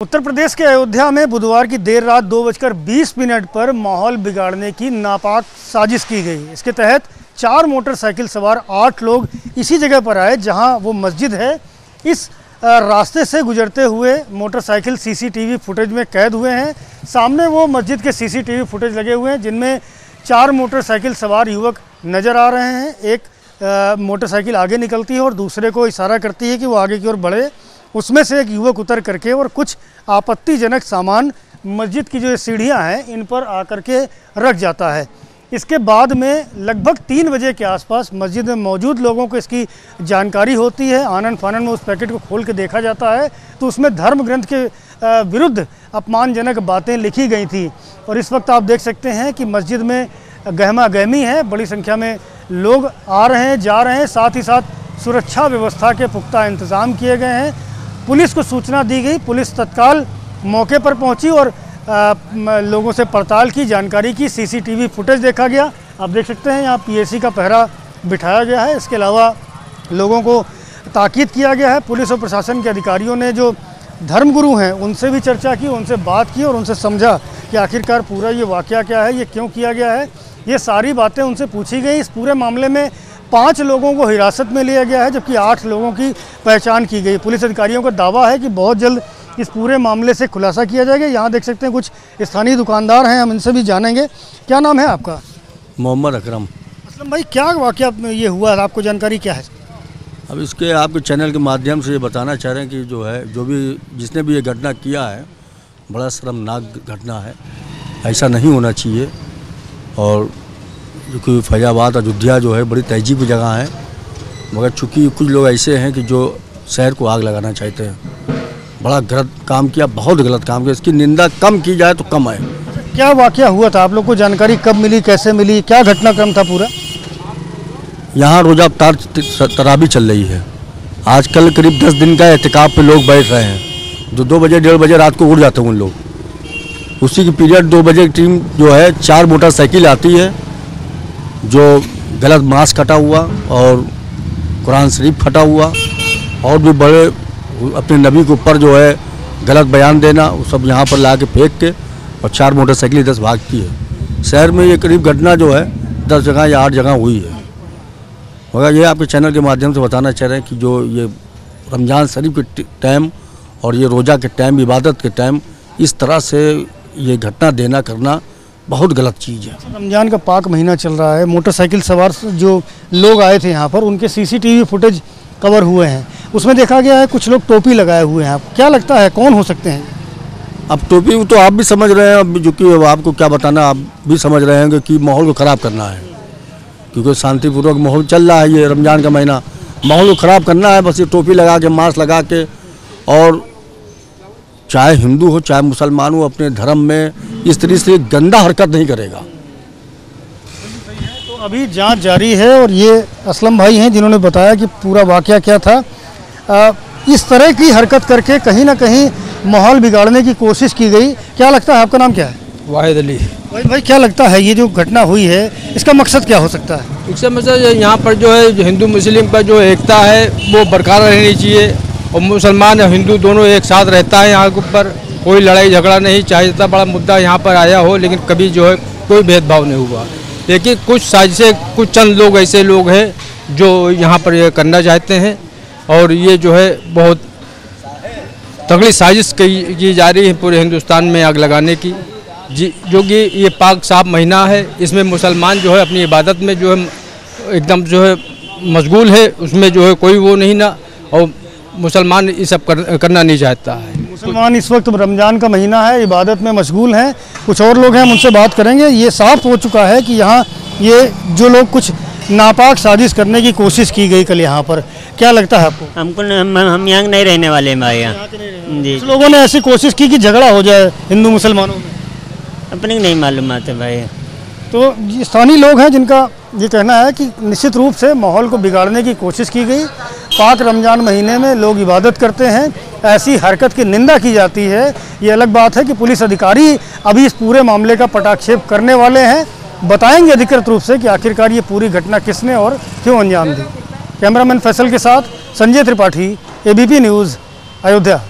उत्तर प्रदेश के अयोध्या में बुधवार की देर रात दो बजकर बीस मिनट पर माहौल बिगाड़ने की नापाक साजिश की गई। इसके तहत चार मोटरसाइकिल सवार आठ लोग इसी जगह पर आए जहाँ वो मस्जिद है। इस रास्ते से गुजरते हुए मोटरसाइकिल सीसीटीवी फुटेज में कैद हुए हैं। सामने वो मस्जिद के सीसीटीवी फुटेज लगे हुए हैं जिनमें चार मोटरसाइकिल सवार युवक नज़र आ रहे हैं। एक मोटरसाइकिल आगे निकलती है और दूसरे को इशारा करती है कि वो आगे की ओर बढ़े। उसमें से एक युवक उतर करके और कुछ आपत्तिजनक सामान मस्जिद की जो सीढ़ियाँ हैं, इन पर आकर के रख जाता है। इसके बाद में लगभग तीन बजे के आसपास मस्जिद में मौजूद लोगों को इसकी जानकारी होती है। आनंद फानन में उस पैकेट को खोल के देखा जाता है। तो उसमें धर्म ग्रंथ के विरुद्ध अपमानजनक बातें लिखी गई थी। और इस वक्त आप देख सकते हैं कि मस्जिद में गहमा गहमी है। बड़ी संख्या में लोग आ रहे हैं, जा रहे हैं। साथ ही साथ सुरक्षा व्यवस्था के पुख्ता इंतज़ाम किए गए हैं। पुलिस को सूचना दी गई। पुलिस तत्काल मौके पर पहुँची और आ, लोगों से पड़ताल की जानकारी की। सीसीटीवी फुटेज देखा गया। आप देख सकते हैं यहाँ पीएसी का पहरा बिठाया गया है। इसके अलावा लोगों को ताकीद किया गया है। पुलिस और प्रशासन के अधिकारियों ने जो धर्मगुरु हैं उनसे भी चर्चा की उनसे बात की और उनसे समझा कि आखिरकार पूरा ये वाक़ क्या है ये क्यों किया गया है। ये सारी बातें उनसे पूछी गई। इस पूरे मामले में पाँच लोगों को हिरासत में लिया गया है जबकि आठ लोगों की पहचान की गई। पुलिस अधिकारियों का दावा है कि बहुत जल्द इस पूरे मामले से खुलासा किया जाएगा। यहाँ देख सकते हैं कुछ स्थानीय दुकानदार हैं हम इनसे भी जानेंगे। क्या नाम है आपका? मोहम्मद अकरम। असलम भाई क्या वाक़या ये हुआ? है आपको जानकारी क्या है? अब इसके आपके चैनल के माध्यम से ये बताना चाह रहे हैं कि जो है जो भी जिसने भी ये घटना किया है बड़ा शर्मनाक घटना है। ऐसा नहीं होना चाहिए। और जो कि फैजाबाद अयोध्या जो है बड़ी तहजीब की जगह है। मगर चूँकि कुछ लोग ऐसे हैं कि जो शहर को आग लगाना चाहते हैं। बड़ा गलत काम किया बहुत गलत काम किया। इसकी निंदा कम की जाए तो कम है क्या वाक़या हुआ था? आप लोग को जानकारी कब मिली कैसे मिली? क्या घटनाक्रम था पूरा? यहाँ रोज़ा अवतार तराबी चल रही है। आजकल करीब दस दिन का एहतिकाब पे लोग बैठ रहे हैं। जो दो बजे डेढ़ बजे रात को उड़ जाते हैं उन लोग। उसी की पीरियड दो बजे टीम जो है चार मोटरसाइकिल आती है। जो गलत मांस कटा हुआ और कुरान शरीफ फटा हुआ, और भी बड़े अपने नबी के ऊपर जो है गलत बयान देना, वो सब यहाँ पर ला के फेंक के और चार मोटरसाइकिल दस भागती है। शहर में ये करीब घटना जो है, दस जगह या आठ जगह हुई है। मगर ये आपके चैनल के माध्यम से बताना चाह रहे हैं कि जो ये रमज़ान शरीफ के टाइम और ये रोज़ा के टाइम, इबादत के टाइम, इस तरह से ये घटना देना करना बहुत गलत चीज़ है। रमज़ान का पाक महीना चल रहा है मोटरसाइकिल सवार जो लोग आए थे यहाँ पर उनके सीसीटीवी फुटेज कवर हुए हैं। उसमें देखा गया है कुछ लोग टोपी लगाए हुए हैं। क्या लगता है कौन हो सकते हैं? अब टोपी तो आप भी समझ रहे हैं अब जो कि आपको क्या बताना आप भी समझ रहे हैं कि माहौल को ख़राब करना है। क्योंकि शांतिपूर्वक माहौल चल रहा है ये रमज़ान का महीना। माहौल को ख़राब करना है बस ये टोपी लगा के मास्क लगा के और चाहे हिंदू हो चाहे मुसलमान हो अपने धर्म में इस तरह से गंदा हरकत नहीं करेगा। तो अभी जाँच जारी है और ये असलम भाई हैं जिन्होंने बताया कि पूरा वाक़या क्या था। आ, इस तरह की हरकत करके कहीं ना कहीं माहौल बिगाड़ने की कोशिश की गई। क्या लगता है आपका नाम क्या है? वाहिद अली। भाई भाई क्या लगता है ये जो घटना हुई है इसका मकसद क्या हो सकता है? इससे मतलब यहाँ पर जो है हिंदू मुस्लिम का जो एकता है वो बरकरार रहनी चाहिए और मुसलमान और हिंदू दोनों एक साथ रहता है यहाँ के ऊपर। कोई लड़ाई झगड़ा नहीं, चाहे इतना बड़ा मुद्दा यहाँ पर आया हो, लेकिन कभी जो है कोई भेदभाव नहीं हुआ। लेकिन कुछ साजिशें, कुछ चंद लोग ऐसे लोग हैं जो यहाँ पर ये करना चाहते हैं, और ये जो है बहुत तगड़ी साजिश की जा रही है पूरे हिंदुस्तान में आग लगाने की। जी, जो कि ये पाक साफ़ महीना है, इसमें मुसलमान जो है अपनी इबादत में जो है एकदम जो है मशगूल है, उसमें जो है कोई वो नहीं ना, और मुसलमान ये सब कर, करना नहीं चाहता है। मुसलमान इस वक्त रमज़ान का महीना है इबादत में मशगूल हैं। कुछ और लोग हैं हम उनसे बात करेंगे। ये साफ़ हो चुका है कि यहाँ ये जो लोग कुछ नापाक साजिश करने की कोशिश की गई कल यहाँ पर क्या लगता है आपको? हमको हम हम यहाँ नहीं रहने वाले हैं भाई यहाँ। जी। लोगों ने ऐसी कोशिश की कि झगड़ा हो जाए हिंदू मुसलमानों में? अपने नहीं मालूम आते भाई। तो स्थानीय लोग हैं जिनका ये कहना है कि निश्चित रूप से माहौल को बिगाड़ने की कोशिश की गई। पाक रमज़ान महीने में लोग इबादत करते हैं, ऐसी हरकत की निंदा की जाती है। ये अलग बात है कि पुलिस अधिकारी अभी इस पूरे मामले का पटाक्षेप करने वाले हैं। बताएँगे अधिकृत रूप से कि आखिरकार ये पूरी घटना किसने और क्यों अंजाम दी। कैमरामैन फैसल के साथ संजय त्रिपाठी, एबीपी न्यूज़, अयोध्या।